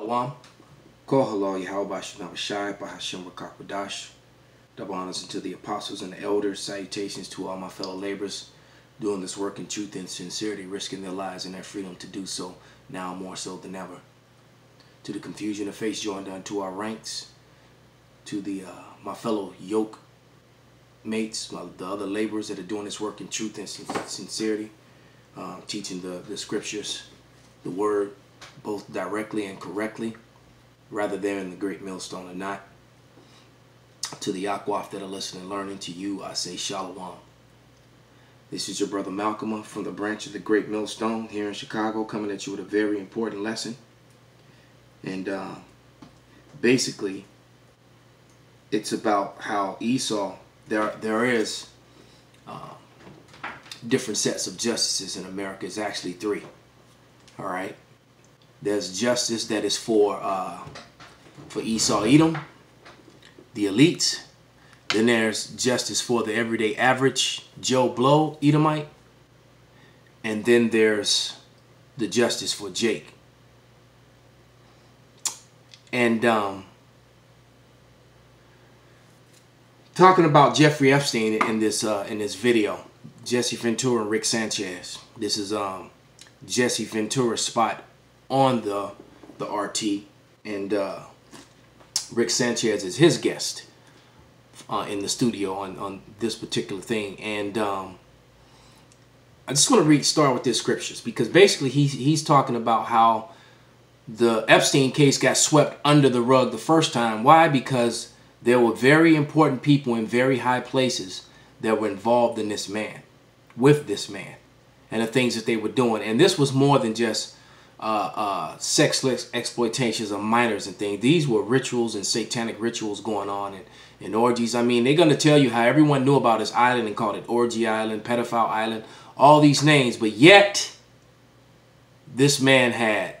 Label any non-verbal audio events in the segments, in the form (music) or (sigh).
Shalom. Kohalal Yahweh Shai Bahashim Rakakwadash. Double honors unto the apostles and the elders. Salutations to all my fellow laborers doing this work in truth and sincerity, risking their lives and their freedom to do so, now more so than ever. To the confusion of face joined unto our ranks, to the uh, my fellow yoke mates, my, the other laborers that are doing this work in truth and sincerity, uh, teaching the, the scriptures, the word, both directly and correctly, rather they're in the great millstone or not. To the Akwaf that are listening and learning, to you I say Shalom. This is your brother Malcolm from the branch of the Great Millstone here in Chicago, coming at you with a very important lesson. And uh, basically, it's about how Esau, there, there is uh, different sets of justices in America. It's actually three. All right. There's justice that is for uh, for Esau Edom, the elites. Then there's justice for the everyday average Joe Blow Edomite. And then there's the justice for Jake. And um, talking about Jeffrey Epstein in this uh, in this video, Jesse Ventura and Rick Sanchez. This is um, Jesse Ventura's spot on the the RT, and uh, Rick Sanchez is his guest uh, in the studio on on this particular thing. And um, I just want to read start with this scriptures because basically he's he's talking about how the Epstein case got swept under the rug the first time. Why? Because there were very important people in very high places that were involved in this man, with this man, and the things that they were doing. And this was more than just uh, uh, sexless exploitations of minors and things. These were rituals and satanic rituals going on and, and orgies. I mean, they're going to tell you how everyone knew about this island and called it Orgy Island, Pedophile Island, all these names. But yet, this man had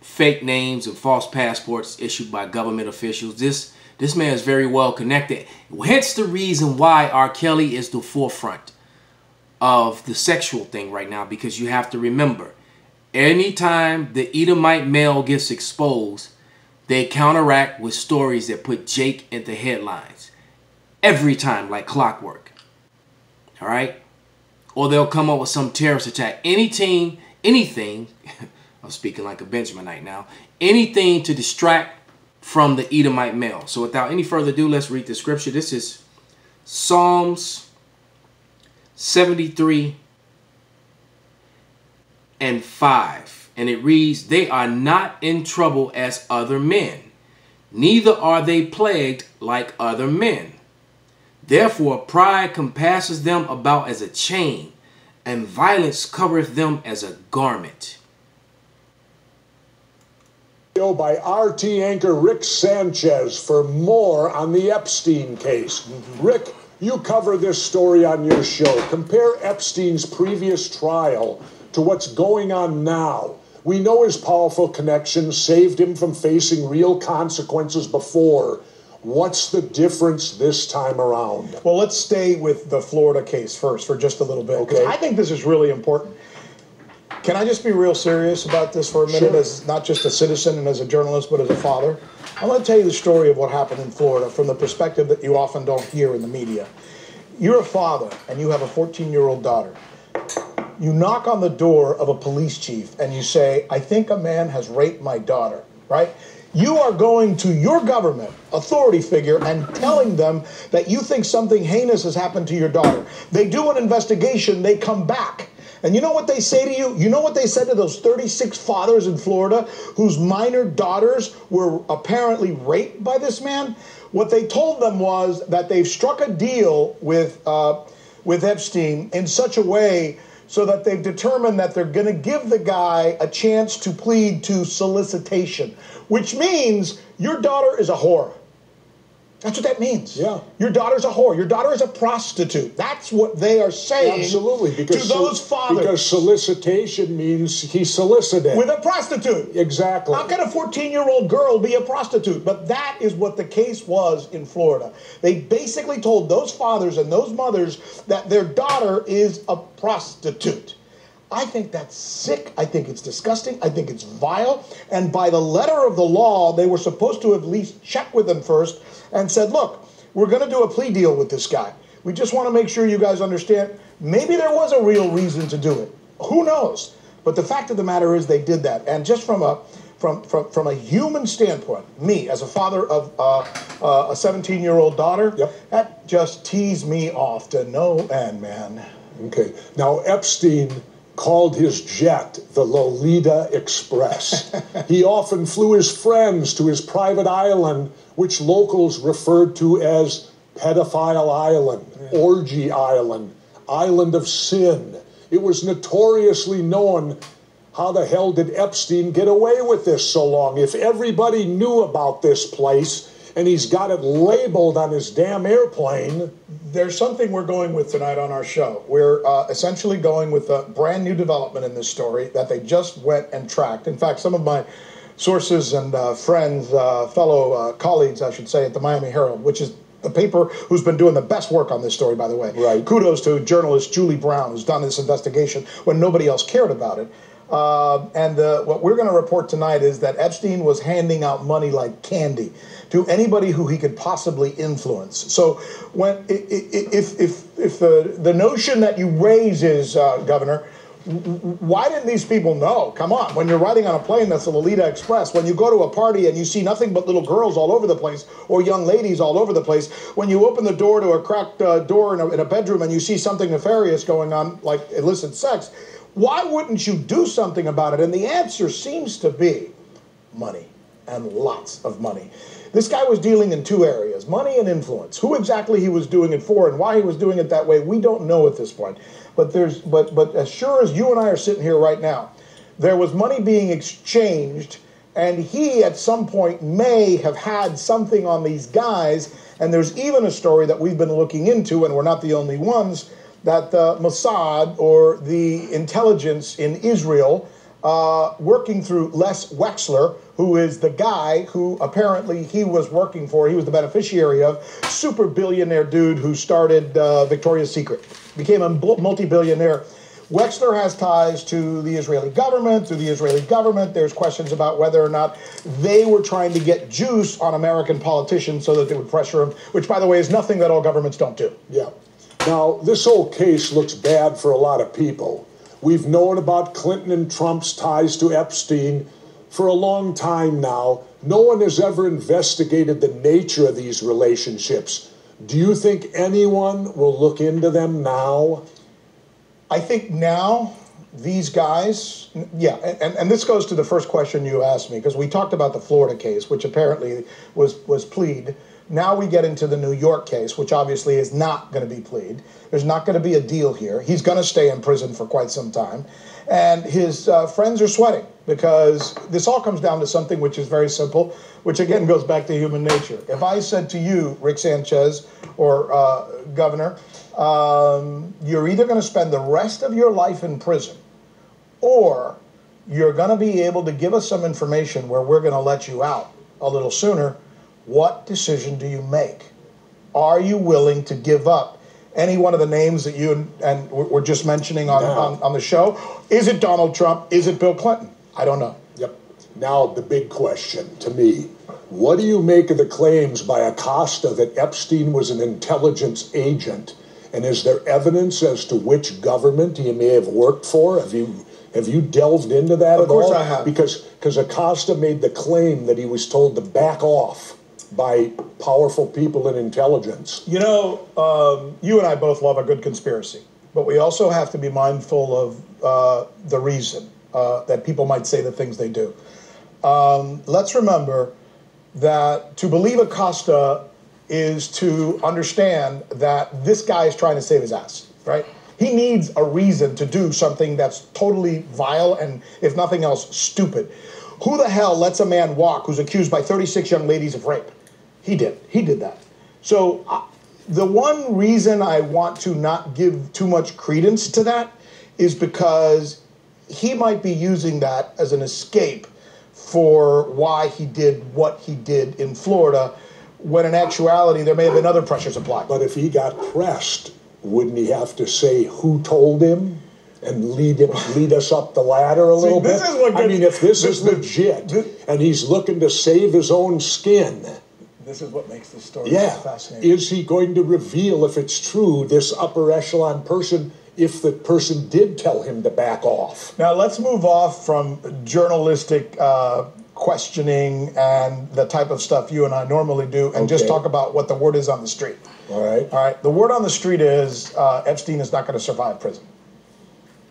fake names and false passports issued by government officials. This this man is very well connected. Hence the reason why R. Kelly is the forefront of the sexual thing right now because you have to remember anytime the Edomite male gets exposed, they counteract with stories that put Jake in the headlines. Every time, like clockwork. All right? Or they'll come up with some terrorist attack. Anything, anything, (laughs) I'm speaking like a Benjaminite now, anything to distract from the Edomite male. So without any further ado, let's read the scripture. This is Psalms 73 and 5. And it reads, They are not in trouble as other men, neither are they plagued like other men. Therefore pride compasses them about as a chain, and violence covereth them as a garment by RT anchor Rick Sanchez for more on the Epstein case. Rick, you cover this story on your show. Compare Epstein's previous trial to what's going on now. We know his powerful connections saved him from facing real consequences before. What's the difference this time around? Well, let's stay with the Florida case first for just a little bit. Okay. I think this is really important. Can I just be real serious about this for a minute, sure. as not just a citizen and as a journalist, but as a father? I want to tell you the story of what happened in Florida from the perspective that you often don't hear in the media. You're a father and you have a 14 year old daughter. You knock on the door of a police chief and you say, I think a man has raped my daughter, right? You are going to your government authority figure and telling them that you think something heinous has happened to your daughter. They do an investigation, they come back and you know what they say to you? You know what they said to those 36 fathers in Florida whose minor daughters were apparently raped by this man? What they told them was that they've struck a deal with, uh, with Epstein in such a way so that they've determined that they're going to give the guy a chance to plead to solicitation, which means your daughter is a whore. That's what that means. Yeah. Your daughter's a whore. Your daughter is a prostitute. That's what they are saying. Absolutely. Because to those fathers. Because solicitation means he solicited. With a prostitute. Exactly. How can a 14 year old girl be a prostitute? But that is what the case was in Florida. They basically told those fathers and those mothers that their daughter is a prostitute. I think that's sick. I think it's disgusting. I think it's vile. And by the letter of the law, they were supposed to at least check with him first and said, look, we're going to do a plea deal with this guy. We just want to make sure you guys understand maybe there was a real reason to do it. Who knows? But the fact of the matter is they did that. And just from a from, from, from a human standpoint, me as a father of uh, uh, a 17 year old daughter, yep. that just teased me off to no end, man. Okay. Now, Epstein called his jet the Lolita Express. (laughs) he often flew his friends to his private island, which locals referred to as Pedophile Island, yeah. Orgy Island, Island of Sin. It was notoriously known how the hell did Epstein get away with this so long? If everybody knew about this place and he's got it labeled on his damn airplane. There's something we're going with tonight on our show. We're uh, essentially going with a brand new development in this story that they just went and tracked. In fact, some of my sources and uh, friends, uh, fellow uh, colleagues, I should say, at the Miami Herald, which is the paper who's been doing the best work on this story, by the way. Right. Kudos to journalist Julie Brown, who's done this investigation when nobody else cared about it. Uh, and what we're going to report tonight is that Epstein was handing out money like candy to anybody who he could possibly influence. So, when if if if the the notion that you raise is, uh, Governor, why didn't these people know? Come on, when you're riding on a plane that's the Lolita Express, when you go to a party and you see nothing but little girls all over the place or young ladies all over the place, when you open the door to a cracked uh, door in a, in a bedroom and you see something nefarious going on, like illicit sex why wouldn't you do something about it? And the answer seems to be money and lots of money. This guy was dealing in two areas money and influence. Who exactly he was doing it for and why he was doing it that way, we don't know at this point. But there's but but as sure as you and I are sitting here right now, there was money being exchanged, and he at some point may have had something on these guys. And there's even a story that we've been looking into, and we're not the only ones, that the Mossad or the intelligence in Israel, uh, working through Les Wexner, who is the guy who apparently he was working for, he was the beneficiary of, super billionaire dude who started uh, Victoria's Secret, became a multi billionaire. Wexner has ties to the Israeli government. Through the Israeli government, there's questions about whether or not they were trying to get juice on American politicians so that they would pressure them, which, by the way, is nothing that all governments don't do. Yeah. Now, this whole case looks bad for a lot of people. We've known about Clinton and Trump's ties to Epstein for a long time now. No one has ever investigated the nature of these relationships. Do you think anyone will look into them now? I think now these guys, yeah, and, and this goes to the first question you asked me because we talked about the Florida case, which apparently was was plead. Now we get into the New York case, which obviously is not going to be plead. There's not going to be a deal here. He's going to stay in prison for quite some time. And his uh, friends are sweating because this all comes down to something which is very simple, which again goes back to human nature. If I said to you, Rick Sanchez or uh, Governor, um, you're either going to spend the rest of your life in prison or you're going to be able to give us some information where we're going to let you out a little sooner what decision do you make? Are you willing to give up any one of the names that you and, and we're just mentioning on, on, on the show? Is it Donald Trump? Is it Bill Clinton? I don't know. Yep. Now, the big question to me what do you make of the claims by Acosta that Epstein was an intelligence agent? And is there evidence as to which government he may have worked for? Have you have you delved into that of at all? Of course I have. Because because Acosta made the claim that he was told to back off by powerful people in intelligence. You know, um, you and I both love a good conspiracy, but we also have to be mindful of uh, the reason uh, that people might say the things they do. Um, let's remember that to believe Acosta is to understand that this guy is trying to save his ass, right? He needs a reason to do something that's totally vile and, if nothing else, stupid. Who the hell lets a man walk who's accused by 36 young ladies of rape? He did. He did that. So uh, the one reason I want to not give too much credence to that is because he might be using that as an escape for why he did what he did in Florida, when in actuality there may have been other pressures applied. But if he got pressed, wouldn't he have to say who told him? and lead him, lead us up the ladder a little this bit? is what I mean, if this, this- is legit and he's looking to save his own skin, This is what makes this story yeah, fascinating. is he going to reveal if it's true this upper echelon person if the person did tell him to back off? Now let's move off from journalistic uh, questioning and the type of stuff you and I normally do, and just talk about what the word is on the street. All right. All right. The word on the street is uh, Epstein is not going to survive prison.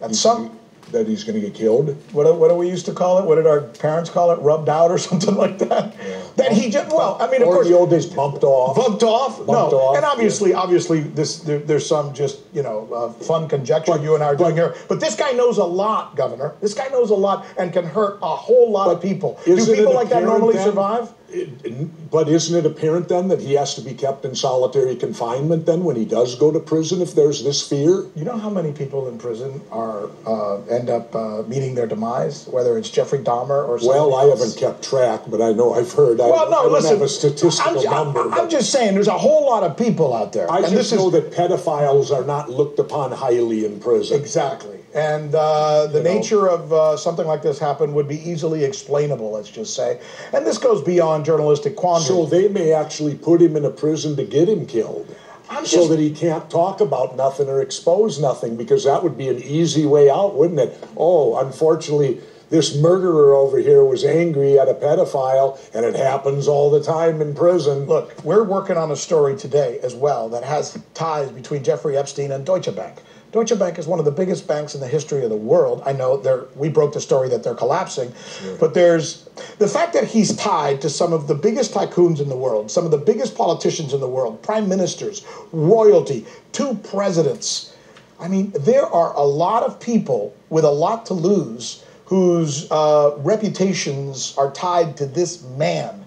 That's some. That he's going to get killed? What, do- what do we used to call it? What did our parents call it? Rubbed out or (laughs) something like that. That he just well, I mean, of or course, the old days bumped off? bumped off. Bumped no, off, and obviously, obviously, this there, there's some just you know uh, fun conjecture but, you and I are doing here. But this guy knows a lot, Governor. This guy knows a lot and can hurt a whole lot of people. Do people like that normally then- survive? It- But isn't it apparent then that he has to be kept in solitary confinement then when he does go to prison if there's this fear? You know how many people in prison are uh, end up uh, meeting their demise, whether it's Jeffrey Dahmer or Well, I else? haven't kept track, but I know I've heard. I, Well, no, I don't listen. have a statistical I'm, number. I'm just saying, there's a whole lot of people out there, I and just this is know that pedophiles are not looked upon highly in prison. Exactly. And uh, the You know? nature of uh, something like this happen would be easily explainable, let's just say. And this goes beyond journalistic quandary. So they may actually put him in a prison to get him killed. I'm so that he can't talk about nothing or expose nothing, because that would be an easy way out, wouldn't it? Oh, unfortunately, this murderer over here was angry at a pedophile, and it happens all the time in prison. Look, we're working on a story today as well that has ties between Jeffrey Epstein and Deutsche Bank. Deutsche Bank is one of the biggest banks in the history of the world. I know we broke the story that they're collapsing, but there's the fact that he's tied to some of the biggest tycoons in the world, some of the biggest politicians in the world, prime ministers, royalty, two presidents. I mean, there are a lot of people with a lot to lose whose uh, reputations are tied to this man.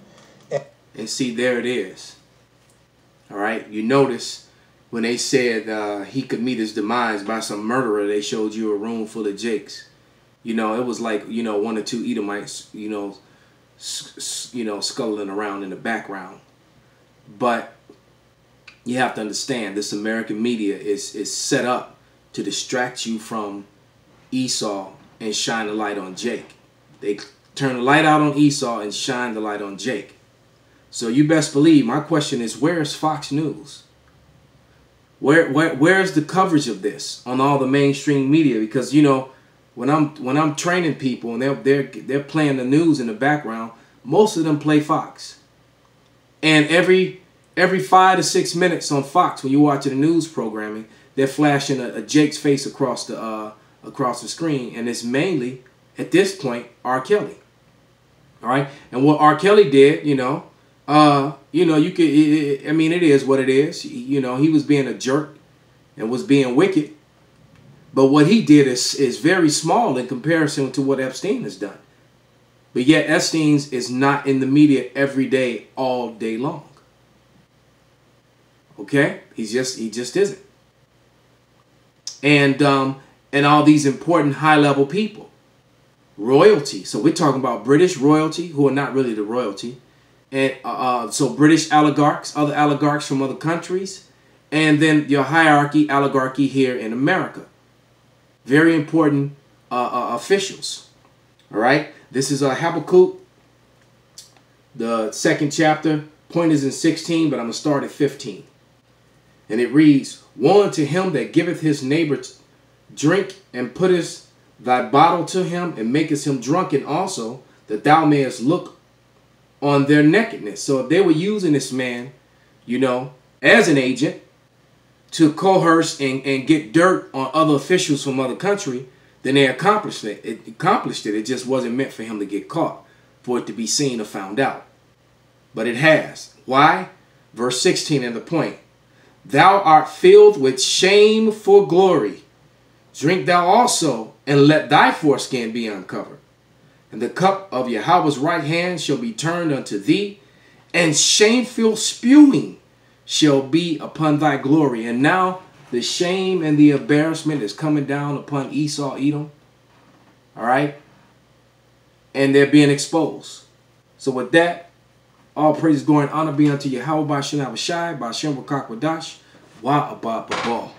And see, there it is. All right. You notice when they said uh, he could meet his demise by some murderer, they showed you a room full of jakes. You know, it was like you know one or two Edomites, you know, you know, scuttling around in the background. But you have to understand, this American media is is set up to distract you from Esau and shine the light on Jake. They turn the light out on Esau and shine the light on Jake. So you best believe my question is where is Fox News? Where where where is the coverage of this on all the mainstream media? Because you know when I'm when I'm training people and they're they're they're playing the news in the background, most of them play Fox. And every every five to six minutes on Fox, when you're watching the news programming, they're flashing a, a Jake's face across the uh, across the screen, and it's mainly at this point R. Kelly. All right, and what R. Kelly did, you know, uh, you know, you could. It, it- I mean, it is what it is. You know, he was being a jerk and was being wicked, but what he did is is very small in comparison to what Epstein has done. But yet Epstein's is not in the media every day, all day long. Okay, he's just he just isn't. And um, and all these important high level people, royalty. So we're talking about British royalty, who are not really the royalty, and uh, uh, so British oligarchs, other oligarchs from other countries, and then your hierarchy, oligarchy here in America. Very important uh, uh, officials. All right, this is a Habakkuk, the second chapter. Point is in 16, but I'm gonna start at 15. And it reads, Woe unto him that giveth his neighbor drink and putteth thy bottle to him and makest him drunken also, that thou mayest look on their nakedness. So if they were using this man, you know, as an agent to coerce and, and get dirt on other officials from other country, then they accomplished it. It accomplished it. It just wasn't meant for him to get caught, for it to be seen or found out. But it has. Why? Verse 16 and the point. Thou art filled with shame for glory. Drink thou also, and let thy foreskin be uncovered. And the cup of Yahweh's right hand shall be turned unto thee, and shameful spewing shall be upon thy glory. And now the shame and the embarrassment is coming down upon Esau, Edom. All right? And they're being exposed. So with that, all praise, glory, and honor be unto Yahweh, Bashem Abishai, Bashem Wakakwadash, Wa Abba Babal.